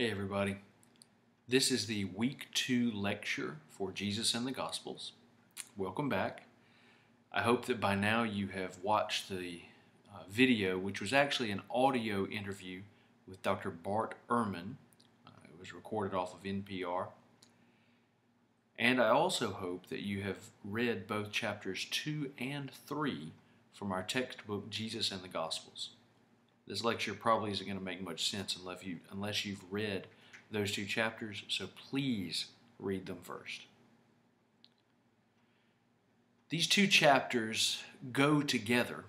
Hey, everybody. This is the week two lecture for Jesus and the Gospels. Welcome back. I hope that by now you have watched the uh, video, which was actually an audio interview with Dr. Bart Ehrman. Uh, it was recorded off of NPR. And I also hope that you have read both chapters two and three from our textbook, Jesus and the Gospels. This lecture probably isn't going to make much sense unless, you, unless you've read those two chapters, so please read them first. These two chapters go together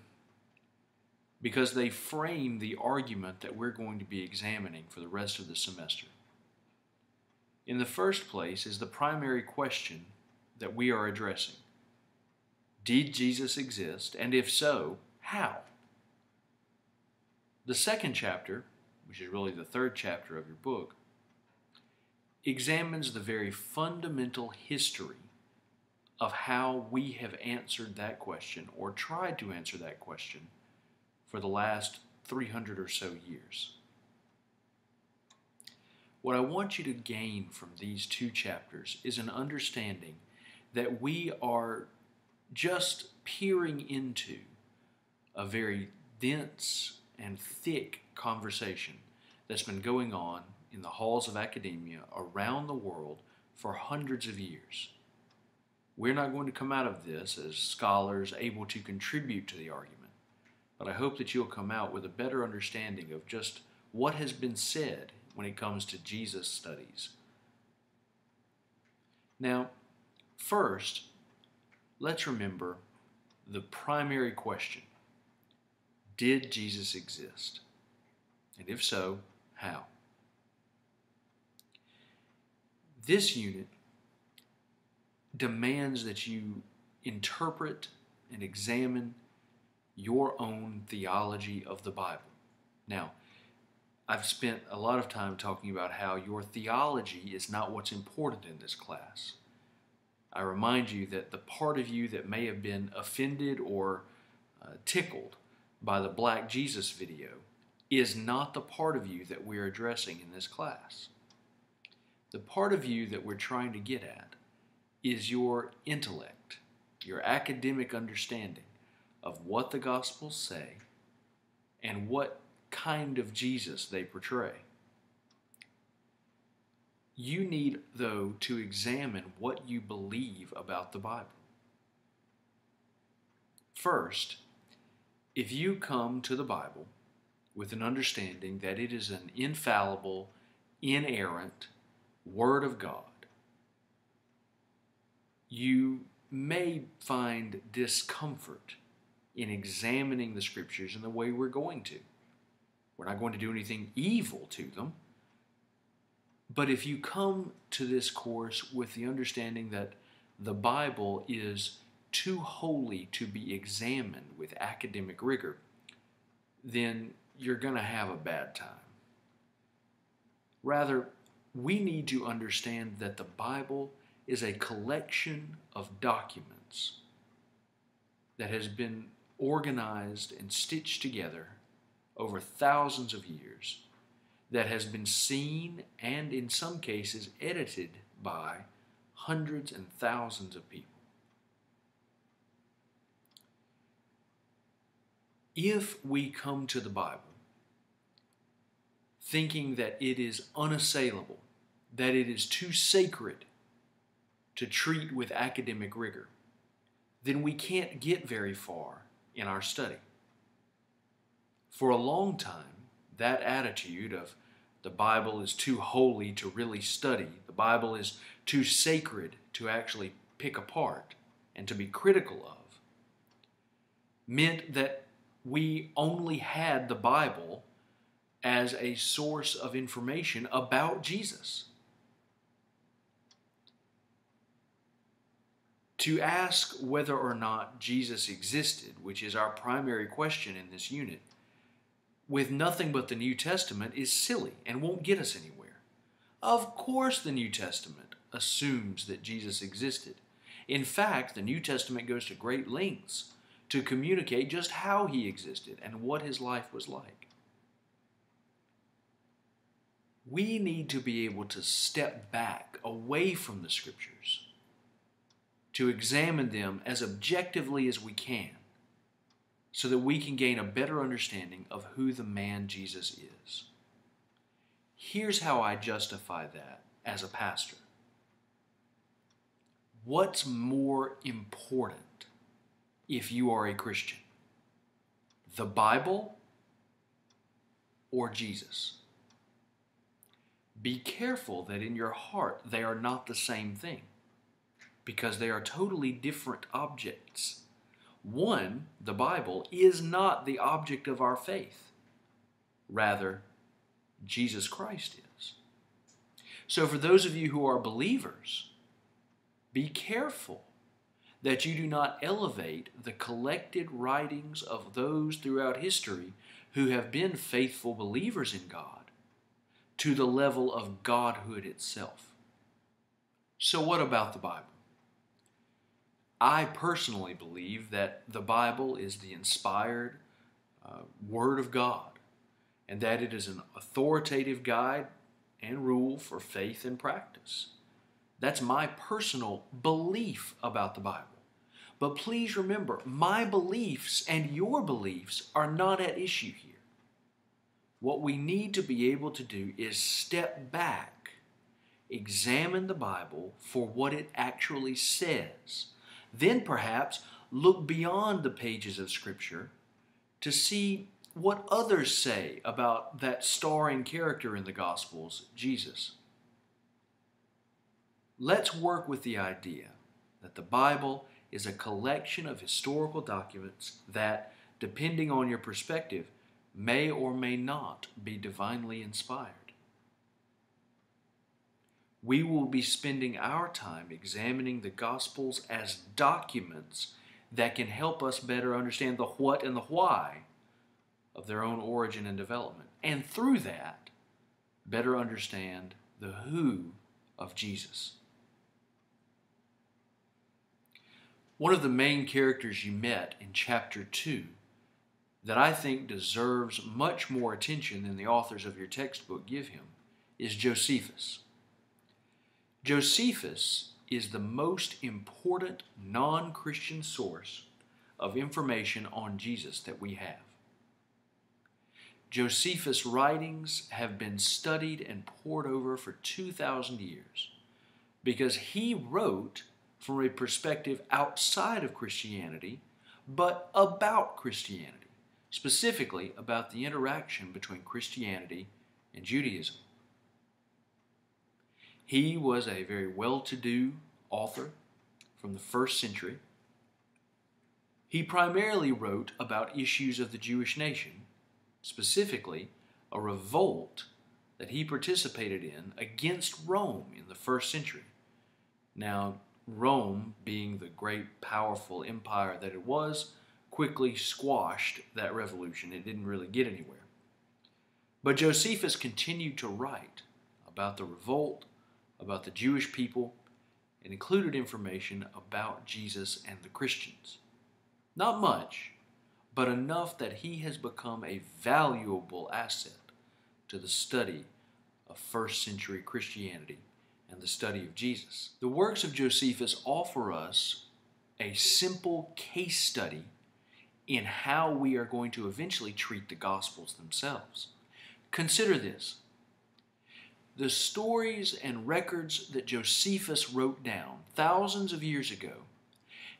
because they frame the argument that we're going to be examining for the rest of the semester. In the first place is the primary question that we are addressing Did Jesus exist? And if so, how? The second chapter, which is really the third chapter of your book, examines the very fundamental history of how we have answered that question or tried to answer that question for the last 300 or so years. What I want you to gain from these two chapters is an understanding that we are just peering into a very dense and thick conversation that's been going on in the halls of academia around the world for hundreds of years. We're not going to come out of this as scholars able to contribute to the argument, but I hope that you'll come out with a better understanding of just what has been said when it comes to Jesus studies. Now, first, let's remember the primary question did Jesus exist? And if so, how? This unit demands that you interpret and examine your own theology of the Bible. Now, I've spent a lot of time talking about how your theology is not what's important in this class. I remind you that the part of you that may have been offended or uh, tickled by the Black Jesus video is not the part of you that we're addressing in this class. The part of you that we're trying to get at is your intellect, your academic understanding of what the Gospels say and what kind of Jesus they portray. You need, though, to examine what you believe about the Bible. First, if you come to the Bible with an understanding that it is an infallible, inerrant Word of God, you may find discomfort in examining the Scriptures in the way we're going to. We're not going to do anything evil to them. But if you come to this course with the understanding that the Bible is too holy to be examined with academic rigor, then you're going to have a bad time. Rather, we need to understand that the Bible is a collection of documents that has been organized and stitched together over thousands of years, that has been seen and in some cases edited by hundreds and thousands of people. If we come to the Bible thinking that it is unassailable, that it is too sacred to treat with academic rigor, then we can't get very far in our study. For a long time, that attitude of the Bible is too holy to really study, the Bible is too sacred to actually pick apart and to be critical of, meant that we only had the Bible as a source of information about Jesus. To ask whether or not Jesus existed, which is our primary question in this unit, with nothing but the New Testament is silly and won't get us anywhere. Of course, the New Testament assumes that Jesus existed. In fact, the New Testament goes to great lengths to communicate just how he existed and what his life was like. we need to be able to step back away from the scriptures to examine them as objectively as we can so that we can gain a better understanding of who the man Jesus is. Here's how I justify that as a pastor. What's more important if you are a Christian? The Bible or Jesus? Be careful that in your heart they are not the same thing because they are totally different objects. One, the Bible, is not the object of our faith. Rather, Jesus Christ is. So, for those of you who are believers, be careful that you do not elevate the collected writings of those throughout history who have been faithful believers in God to the level of Godhood itself. So, what about the Bible? I personally believe that the Bible is the inspired uh, Word of God and that it is an authoritative guide and rule for faith and practice. That's my personal belief about the Bible. But please remember, my beliefs and your beliefs are not at issue here. What we need to be able to do is step back, examine the Bible for what it actually says, then perhaps look beyond the pages of Scripture to see what others say about that starring character in the Gospels, Jesus. Let's work with the idea that the Bible is a collection of historical documents that, depending on your perspective, may or may not be divinely inspired. We will be spending our time examining the Gospels as documents that can help us better understand the what and the why of their own origin and development. And through that, better understand the who of Jesus. One of the main characters you met in chapter 2 that I think deserves much more attention than the authors of your textbook give him is Josephus. Josephus is the most important non Christian source of information on Jesus that we have. Josephus' writings have been studied and pored over for 2,000 years because he wrote from a perspective outside of Christianity, but about Christianity specifically about the interaction between Christianity and Judaism. He was a very well to do author from the first century. He primarily wrote about issues of the Jewish nation, specifically a revolt that he participated in against Rome in the first century. Now, Rome, being the great powerful empire that it was, quickly squashed that revolution. It didn't really get anywhere. But Josephus continued to write about the revolt, about the Jewish people, and included information about Jesus and the Christians. Not much, but enough that he has become a valuable asset to the study of first century Christianity and the study of Jesus. The works of Josephus offer us a simple case study in how we are going to eventually treat the Gospels themselves. Consider this the stories and records that Josephus wrote down thousands of years ago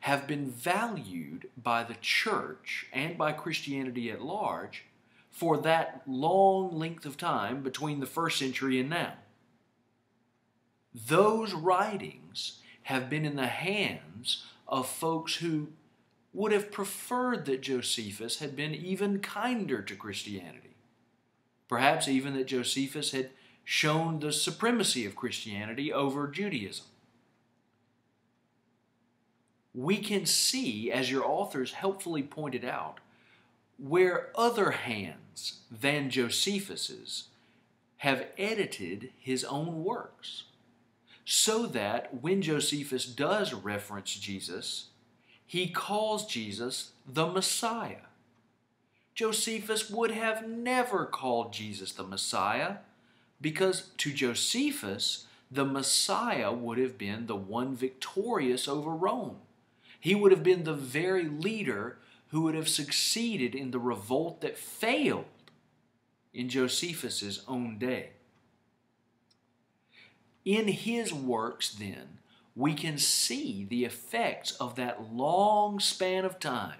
have been valued by the church and by Christianity at large for that long length of time between the first century and now. Those writings have been in the hands of folks who would have preferred that Josephus had been even kinder to Christianity. Perhaps even that Josephus had shown the supremacy of Christianity over Judaism. We can see, as your authors helpfully pointed out, where other hands than Josephus's have edited his own works, so that when Josephus does reference Jesus, he calls Jesus the Messiah. Josephus would have never called Jesus the Messiah Because to Josephus, the Messiah would have been the one victorious over Rome. He would have been the very leader who would have succeeded in the revolt that failed in Josephus's own day. In his works, then, we can see the effects of that long span of time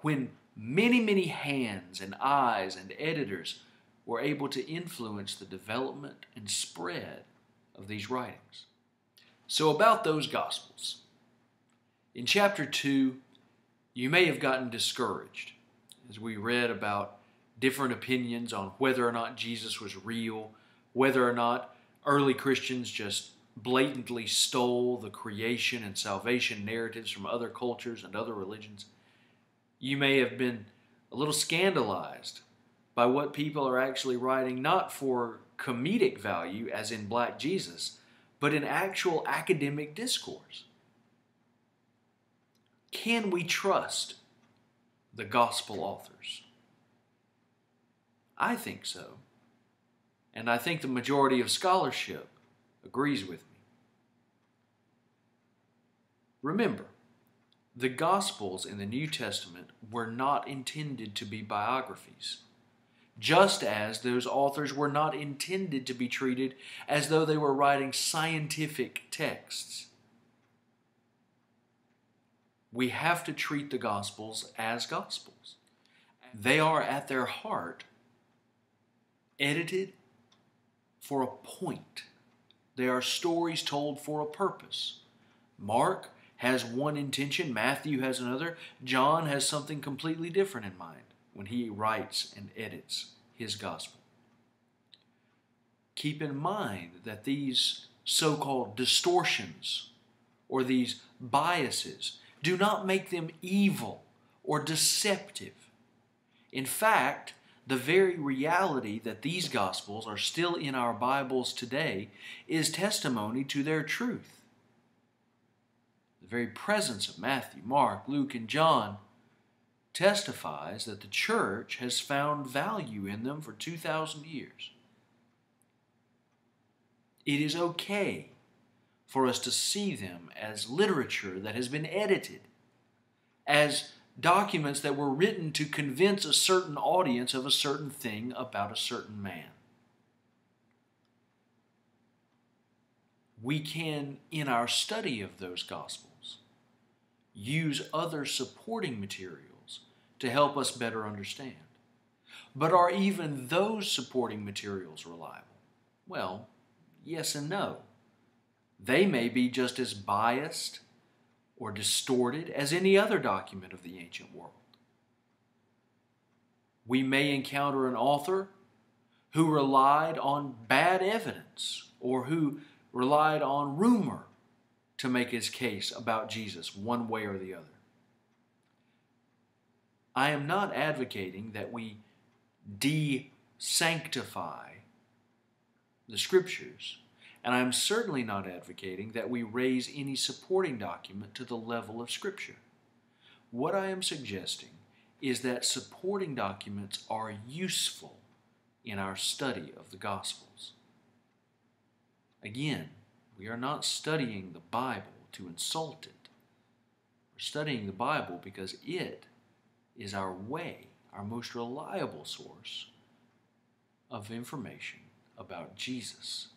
when many, many hands and eyes and editors were able to influence the development and spread of these writings. So, about those Gospels. In chapter 2, you may have gotten discouraged as we read about different opinions on whether or not Jesus was real, whether or not early Christians just blatantly stole the creation and salvation narratives from other cultures and other religions. You may have been a little scandalized by what people are actually writing, not for comedic value, as in Black Jesus, but in actual academic discourse. Can we trust the gospel authors? I think so. And I think the majority of scholarship agrees with me. Remember, the Gospels in the New Testament were not intended to be biographies, just as those authors were not intended to be treated as though they were writing scientific texts. We have to treat the Gospels as Gospels. They are at their heart edited for a point. They are stories told for a purpose. Mark has one intention, Matthew has another, John has something completely different in mind when he writes and edits his gospel. Keep in mind that these so called distortions or these biases do not make them evil or deceptive. In fact, the very reality that these Gospels are still in our Bibles today is testimony to their truth The very presence of Matthew, Mark, Luke, and John testifies that the church has found value in them for 2,000 years. It is okay for us to see them as literature that has been edited, as documents that were written to convince a certain audience of a certain thing about a certain man. We can, in our study of those Gospels, use other supporting materials to help us better understand. But are even those supporting materials reliable? Well, yes and no. They may be just as biased or distorted as any other document of the ancient world. We may encounter an author who relied on bad evidence or who relied on rumor to make his case about Jesus one way or the other. I am not advocating that we de sanctify the scriptures, and I'm certainly not advocating that we raise any supporting document to the level of scripture. What I am suggesting is that supporting documents are useful in our study of the Gospels. Again, we are not studying the Bible to insult it. We're studying the Bible because it is our way, our most reliable source of information about Jesus.